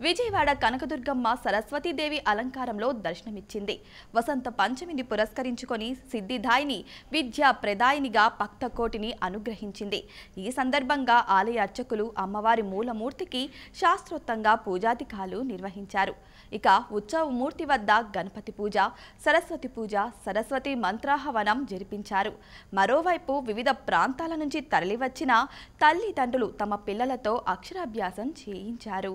విజయవాడ కనకదుర్గమ్మ సరస్వతీదేవి అలంకారంలో దర్శనమిచ్చింది. వసంత పంచమిని పురస్కరించుకొని సిద్ధిదాయిని విద్యా ప్రదాయినిగా భక్త కోటిని అనుగ్రహించింది. ఈ సందర్భంగా ఆలయ అర్చకులు అమ్మవారి మూలమూర్తికి శాస్త్రోత్తంగా పూజాధికాలు నిర్వహించారు. ఇక ఉత్సవమూర్తి వద్ద గణపతి పూజ సరస్వతి పూజ సరస్వతి మంత్రాహవనం జరిపించారు. మరోవైపు వివిధ ప్రాంతాల నుంచి తరలివచ్చిన తల్లిదండ్రులు తమ పిల్లలతో అక్షరాభ్యాసం చేయించారు.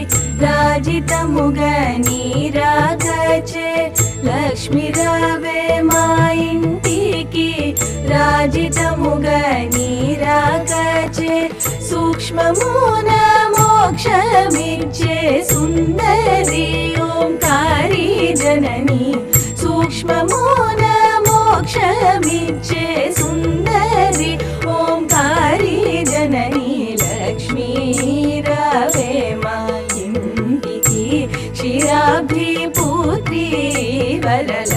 మా ఇంటికి లక్ష్మి రావే మా ఇంటికి రాజితముగా నీరాగచే లక్ష్మి రావే మా ఇంటికి రాజితముగా నీరాగచే సూక్ష్మమున మోక్షమిచ్చే సుందరి ఓంకారి జనని సూక్ష్మమున போற்றி வளல